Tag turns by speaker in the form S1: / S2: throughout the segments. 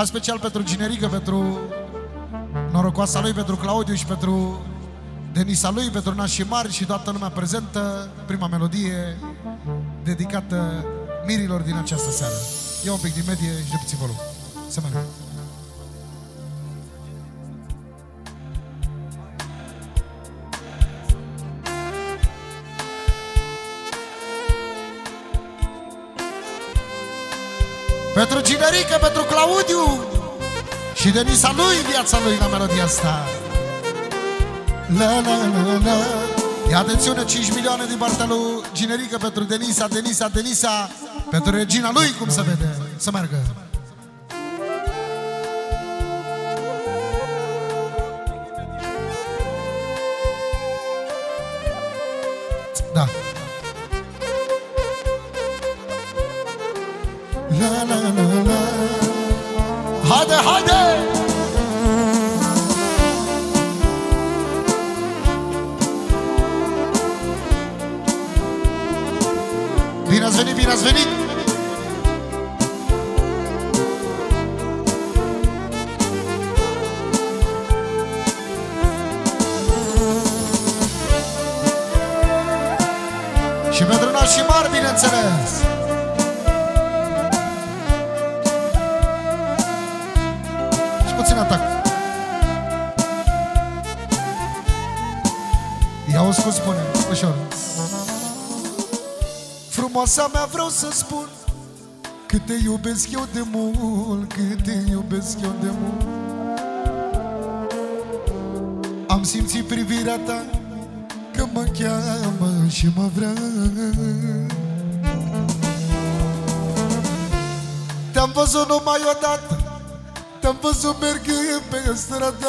S1: Hai special pentru Ginerică, pentru norocoasa lui, pentru Claudiu și pentru Denisa lui, pentru nașii mari și toată lumea prezentă. Prima melodie dedicată mirilor din această seară. Ia un pic din medie și de volum. Să meargă. Pentru Ginerică, pentru Claudiu Și Denisa lui, viața lui la melodia asta. La la la la. Ia atențiune, 5 milioane din partea lui Ginerică pentru Denisa, Denisa, Denisa Pentru regina lui, cum se vede Să meargă ați venit, bine ați venit! Și pentru nașii mari, bineînțeles! Și puțin atac. Ia o scuz, spune, ușor. Frumoasa mea vreau să spun Cât te iubesc eu de mult Cât te iubesc eu de mult. Am simțit privirea ta Că mă cheamă și mă vrea. Te-am văzut numai odată Te-am văzut mergând pe stradă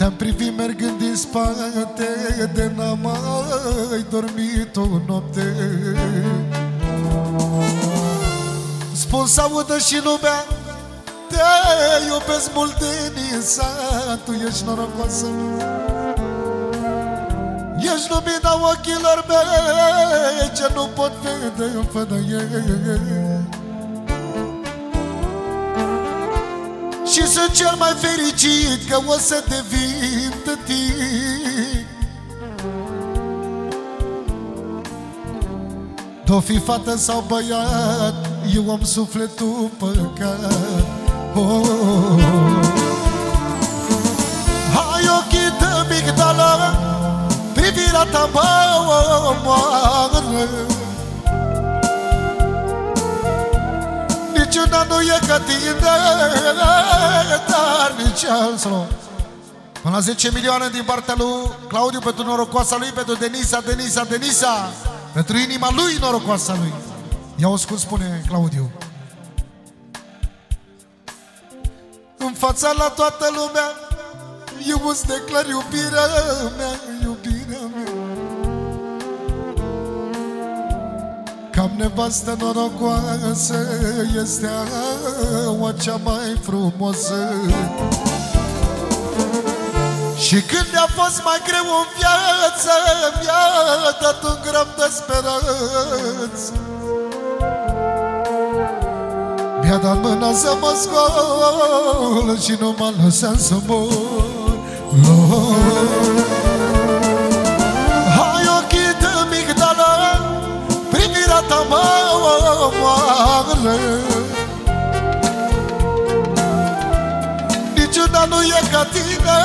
S1: Te-am privit mergând din spate De n-am mai dormit o noapte. Spun să audă și lumea Te iubesc mult Denisa Tu ești norocoasă. Ești lumina ochilor mei Ce nu pot vede fără ei Și sunt cel mai fericit că o să devin tătic Do fi fată sau băiat Eu am sufletul păcat oh, oh, oh. Hai ochii de migdală Privirea ta mă omoară Niciuna nu e ca tine Dar nici altul Până la 10 milioane din partea lui Claudiu Pentru norocoasa lui, pentru Denisa, Denisa, Denisa Pentru inima lui norocoasa lui. Ia o scuz, spune Claudiu. În fața la toată lumea Eu îți declar iubirea mea Cam nevastă norocoasă Este aua cea mai frumoasă. Și când mi-a fost mai greu în viață Mi-a dat un gram de speranță. Mi-a dat mâna să mă scol Și nu m-a lăsat să mor. Hai Privirea ta mă omoară Niciuna nu e ca tine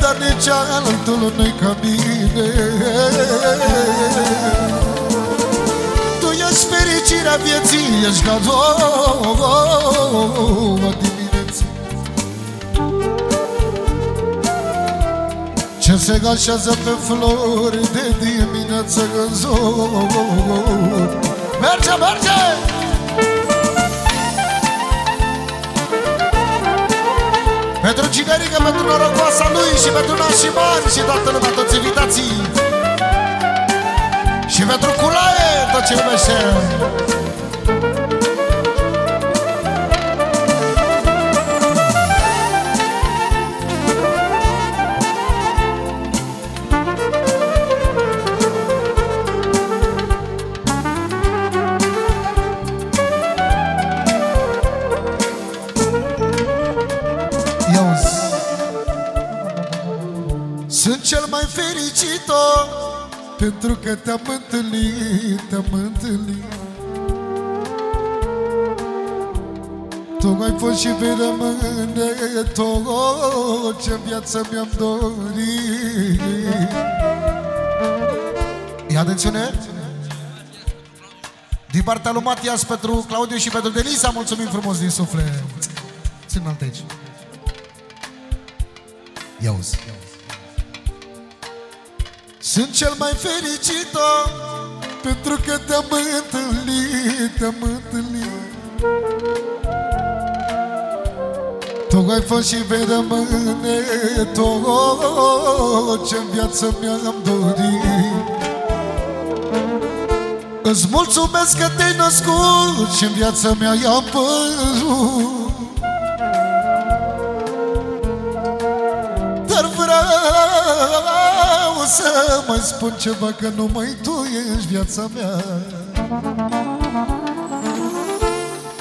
S1: Dar nici altul nu-i ca mine Tu ești fericirea vieții Ești cadou dimineții Ce se gașează pe flori De dimineață în zor Merge, merge! Pentru Cigărică, pentru norocoasa lui Și pentru nașii mari Și toată lumea, toți invitații. Și pentru culaie Tot ce iubește Pentru că te-am întâlnit, te-am întâlnit Tu ai fost și vei rămâne tot ce viață mi-am dorit Ia atențiune! Din partea lui Matias pentru Claudiu și pentru Denisa, mulțumim frumos din suflet. Țin alt aici. Ia uzi. Sunt cel mai fericit pentru că te-am întâlnit, te-am întâlnit. Tu ai fost și vei rămâne tot ce-n viață mi-am dorit. Îți mulțumesc că te-ai născut și în viața mea i-am părut să mai spun ceva că numai tu ești viața mea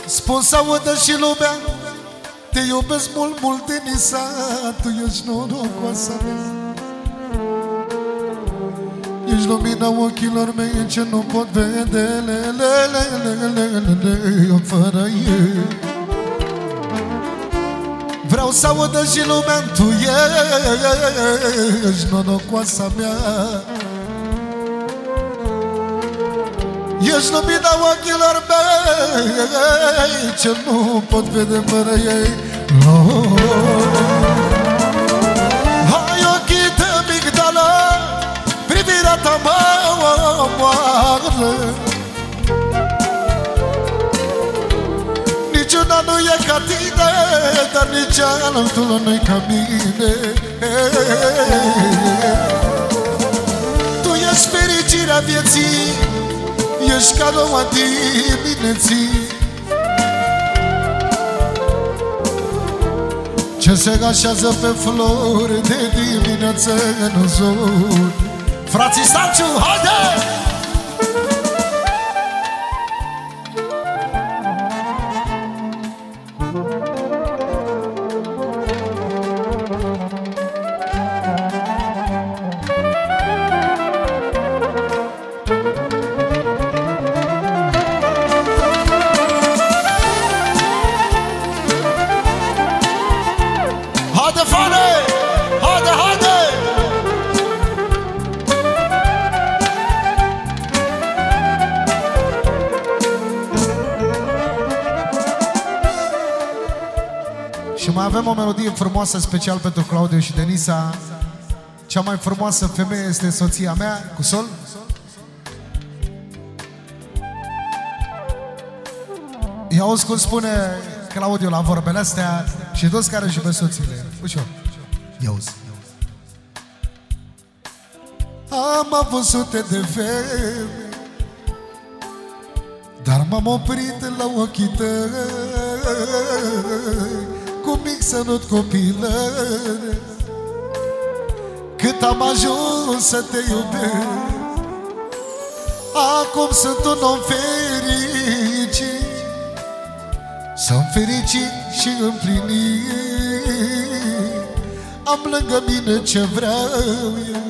S1: Spun să audă și lumea Te iubesc mult, mult, Denisa Tu ești norocoasa mea Ești lumina ochilor mei ce nu pot vede le, le, le, le, le, le, le, fără ei Vreau să audă și lumea Tu ești norocoasa mea Ești lumina ochilor mei Ce nu pot vede fără ei oh. ta mă omoară nu e ca tine Dar nici altul nu e ca mine. Tu ești fericirea vieții Ești ca noua dimineții. Ce se așează pe flori de dimineață în zon Frații Stanciu, haide! Avem o melodie frumoasă special pentru Claudiu și Denisa. Cea mai frumoasă femeie este soția mea, cu sol. Ia auzi cum spune Claudiu la vorbele astea și toți care își iubesc soțiile. Ușor. Ia auzi. Am avut sute de femei Dar m-am oprit la ochii tăi cu mic să nu copilă Cât am ajuns să te iubesc Acum sunt un om fericit. Sunt fericit și împlinit. Am lângă mine ce vreau eu.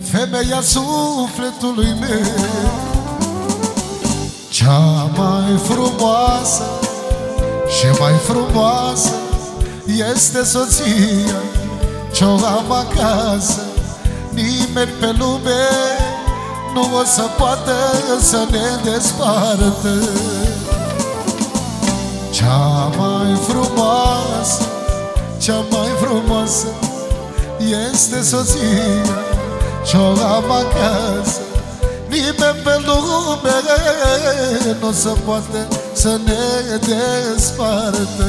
S1: Femeia sufletului meu Cea mai frumoasă și mai frumoasă este soția Ce-o am acasă. Nimeni pe lume Nu o să poată să ne despartă. Cea mai frumoasă Cea mai frumoasă Este soția Ce-o am acasă Nimeni pe lume nu se poate să ne despartă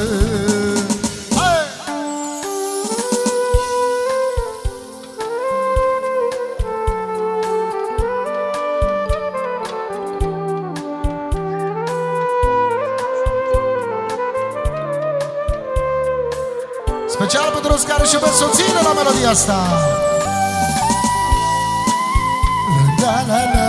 S1: Special pentru toți care și iubesc soțiile la melodia asta. La la la la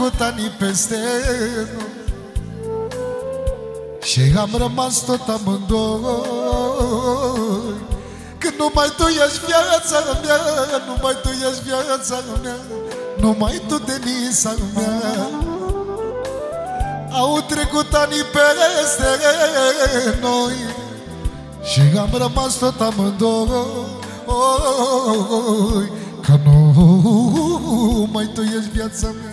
S1: Au trecut ani peste noi. Și am rămas tot amândoi. Când numai tu ești viața mea Numai tu ești viața mea Numai tu, Denisa mea. Au trecut ani peste noi Și am rămas tot amândoi. Că nu mai tu ești viața mea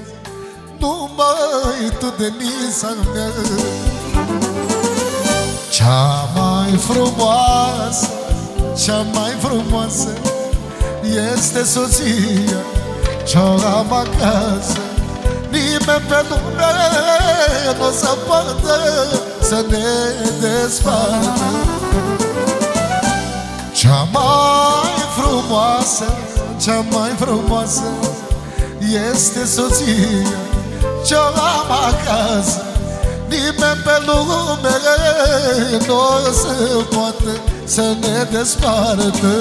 S1: Numai tu, Denisa mea. Cea mai frumoasă, cea mai frumoasă Este soția ce-o am acasă. Nimeni pe lume nu o să poată să ne despartă Cea mai frumoasă, cea mai frumoasă Este soția ce-o am acasă Nimeni pe lume nu o să poată să ne despartă